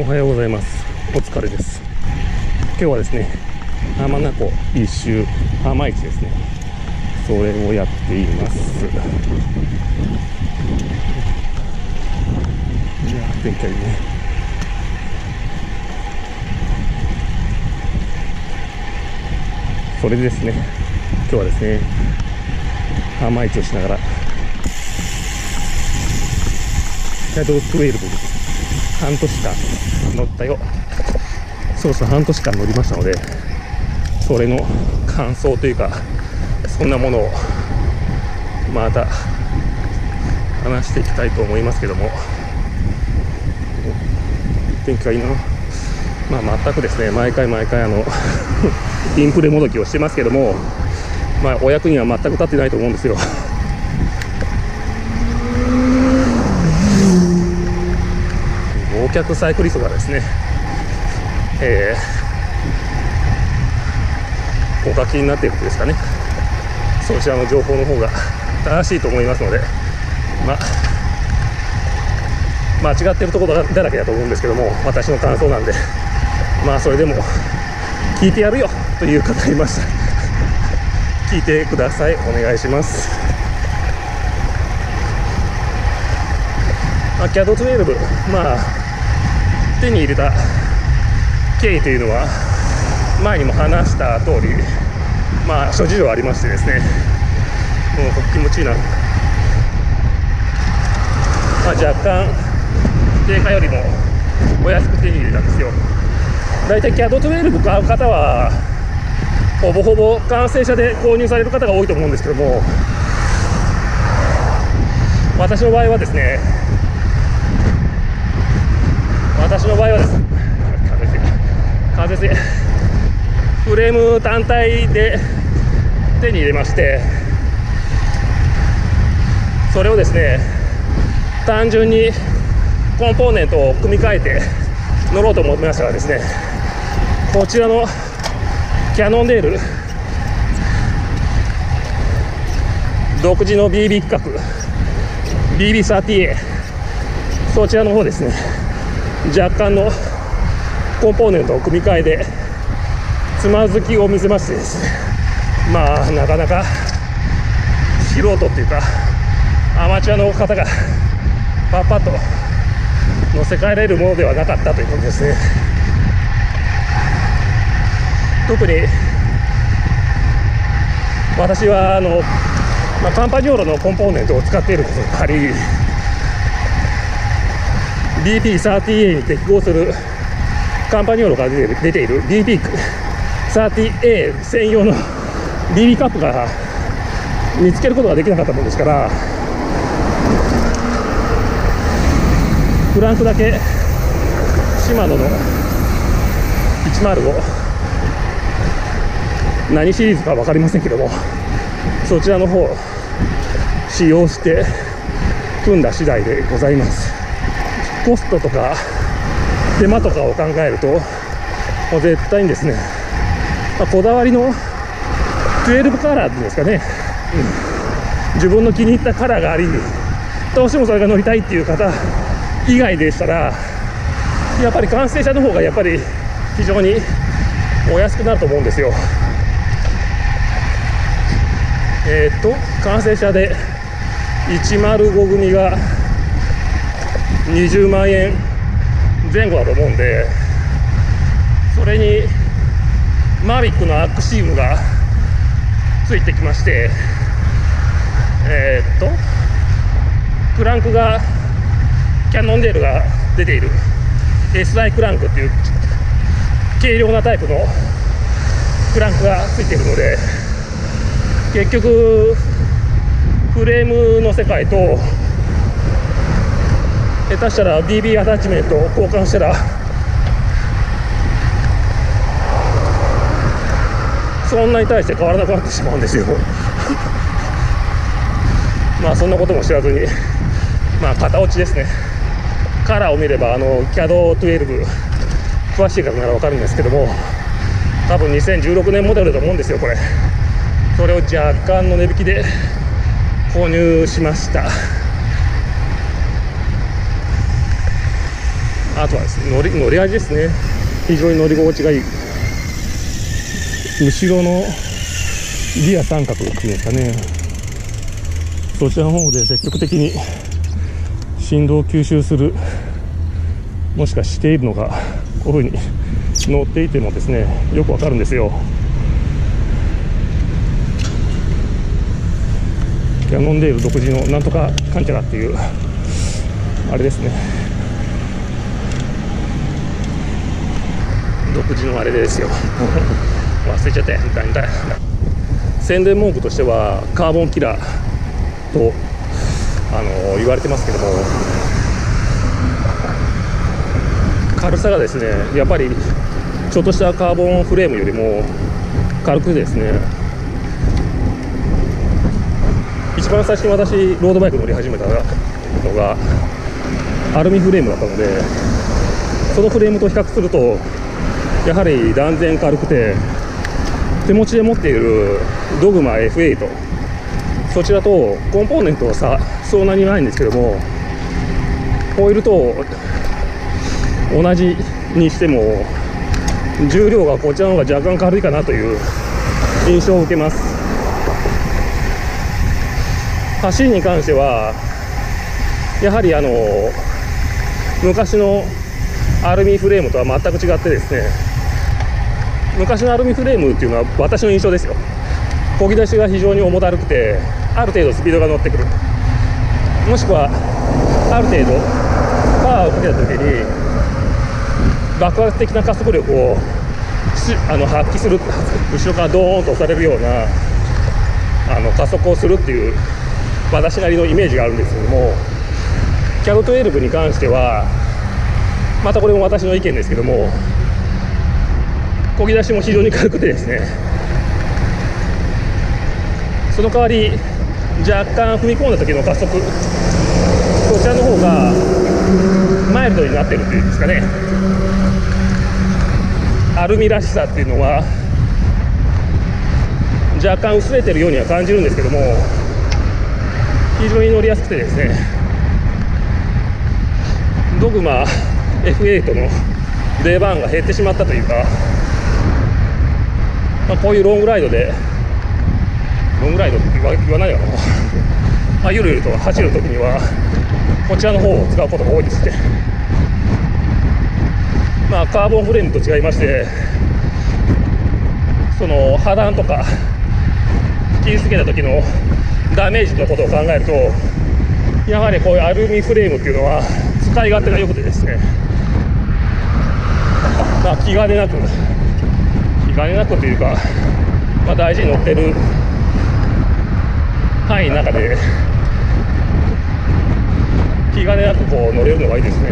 おはようございます。お疲れです。今日はですね浜名湖一周浜市ですね。それをやっています。いや天気がいいね。それでですね今日はですね浜市をしながらキャド12半年間乗ったよ。そうそう半年間乗りましたのでそれの感想というかそんなものをまた話していきたいと思いますけども。天気がいいな。まあ全くですね毎回毎回あの インフレもどきをしてますけどもまあお役には全く立ってないと思うんですよ。客サイクリストがですね、えー、お書きになっているんですかね。そちらの情報の方が正しいと思いますのでま間違ってるところだらけだと思うんですけども私の感想なんでまあそれでも聞いてやるよという方いました聞いてください。お願いします、キャド12まあ手に入れた経緯というのは前にも話した通りまあ諸事情ありましてですねもう気持ちいいな、まあ、若干定価よりもお安く手に入れたんですよ。大体キャド12買う方はほぼほぼ完成車で購入される方が多いと思うんですけども私の場合はですね私の場合はです。風強風強フレーム単体で手に入れましてそれをですね単純にコンポーネントを組み替えて乗ろうと思いましたらですねこちらのキャノンデール独自の BB 規格 BB30A そちらの方ですね。若干のコンポーネントを組み替えでつまずきを見せましてですね。まあなかなか素人っていうかアマチュアの方がパッパッと乗せ替えられるものではなかったということですね。特に私はあの、まあ、カンパニョーロのコンポーネントを使っていることがあり BP30A に適合するカンパニョーロから出ている BP30A 専用の BB カップが見つけることができなかったものですからフランクだけシマノの105何シリーズか分かりませんけどもそちらの方使用して組んだ次第でございます。コストとか手間とかを考えるともう絶対にですね、まあ、こだわりの12カラーっていうんですかね、うん、自分の気に入ったカラーがありどうしてもそれが乗りたいっていう方以外でしたらやっぱり完成車の方がやっぱり非常にお安くなると思うんですよ。えー、っと完成車で105組が20万円前後だと思うんでそれにマービックのアクシウムがついてきましてえー、っとクランクがキャノンデールが出ている。SI クランクっていう軽量なタイプのクランクがついているので結局フレームの世界と下手したら BB アタッチメントを交換したら。そんなに対して変わらなくなってしまうんですよ。まあそんなことも知らずに。まあ型落ちですね。カラーを見ればあの CAD12 詳しい方なら分かるんですけども。多分2016年モデルだと思うんですよこれ。それを若干の値引きで購入しました。あとはですね乗り乗り味ですね。非常に乗り心地がいい。後ろのギア三角っていうんですかね。そちらの方で積極的に振動を吸収するもしかしているのがこういうふうに乗っていてもですねよくわかるんですよ。キャノンデール独自のなんとかかんちゃらっていうあれですね。独自のあれですよ。忘れちゃったみたいな宣伝文句としてはカーボンキラーとあの言われてますけども。軽さがですねやっぱりちょっとしたカーボンフレームよりも軽くてですね。一番最初に私ロードバイク乗り始めたのがアルミフレームだったのでそのフレームと比較するとやはり断然軽くて手持ちで持っているドグマ F8 そちらとコンポーネントはさそんなにないんですけどもホイールと同じにしても重量がこちらの方が若干軽いかなという印象を受けます。走りに関してはやはりあの昔のアルミフレームとは全く違ってですね昔のアルミフレームっていうのは私の印象ですよ。漕ぎ出しが非常に重だるくてある程度スピードが乗ってくる。もしくはある程度パワーをかけた時に爆発的な加速力をあの発揮する後ろからドーンと押されるようなあの加速をするっていう私なりのイメージがあるんですけどもキャブ12に関してはまたこれも私の意見ですけども漕ぎ出しも非常に軽くてですね。その代わり若干踏み込んだ時の加速。こちらの方がマイルドになってるっていうんですかね。アルミらしさっていうのは若干薄れてるようには感じるんですけども非常に乗りやすくてですね。ドグマ F8 の出番が減ってしまったというか、まあ、こういうロングライドでロングライドって言わないかな、まあ、ゆるゆると走るときにはこちらの方を使うことが多いですね。まあカーボンフレームと違いましてその破断とか切りつけた時のダメージのことを考えるとやはりこういうアルミフレームっていうのは使い勝手が良くてですね。まあ気兼ねなく気兼ねなくというか、まあ、大事に乗ってる範囲の中で気兼ねなくこう乗れるのがいいですね。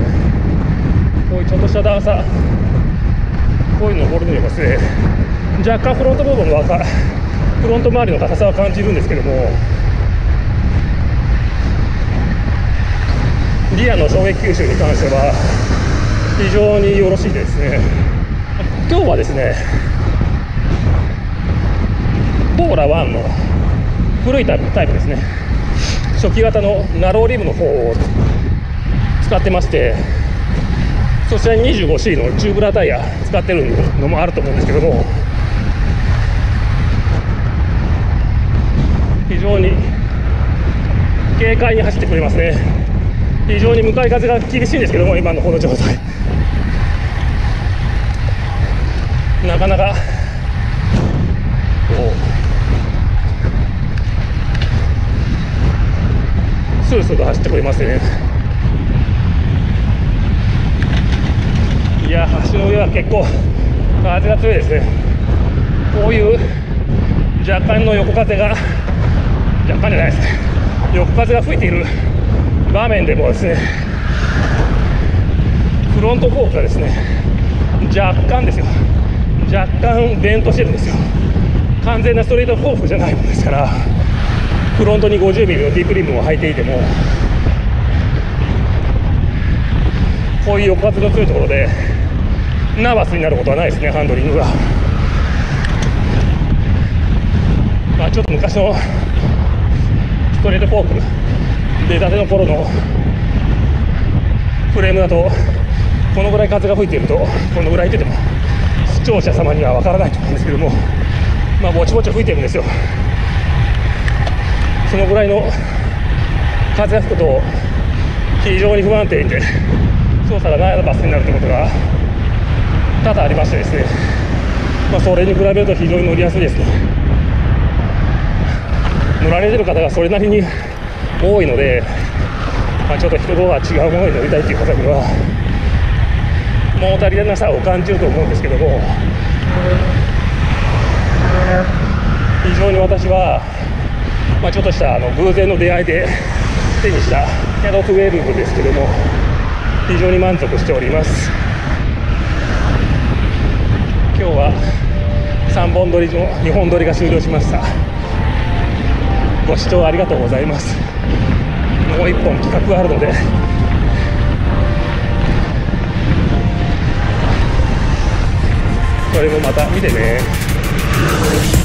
こういうちょっとした段差こういうの登るにはですね若干フロント部分の赤フロント周りの硬さは感じるんですけどもリアの衝撃吸収に関しては非常によろしいですね。今日はですねポーラ1の古いタイプタイプですね。初期型のナローリムの方を使ってましてそちらに 25C のチューブラタイヤ使ってるのもあると思うんですけども非常に軽快に走ってくれますね。非常に向かい風が厳しいんですけども今のこの状態。なかなかこうスルスルと走ってくれますよね。いや橋の上は結構風が強いですね。こういう若干の横風が若干じゃないですね。横風が吹いている場面でもですねフロントフォークがですね若干ですよ。若干ベントしてるんですよ。完全なストレートフォークじゃないもんですから。フロントに 50mm のディープリムを履いていてもこういう横風の強いところでナーバスになることはないですねハンドリングが。まあちょっと昔のストレートフォーク出たての頃のフレームだとこのぐらい風が吹いているとこのぐらいってても視聴者様にはわからないと思うんですけどもまあぼちぼち吹いてるんですよ。そのぐらいの風が吹くと非常に不安定で操作がないバスになるということが多々ありましてですね、まあ、それに比べると非常に乗りやすいですね乗られてる方がそれなりに多いので、まあ、ちょっと人とは違うものに乗りたいという方には物足りなさを感じると思うんですけども非常に私は、まあ、ちょっとしたあの偶然の出会いで 手にしたキャロットウェーブですけども非常に満足しております。今日は3本撮りの2本撮りが終了しました。ご視聴ありがとうございます。もう1本企画があるので。それもまた見てね。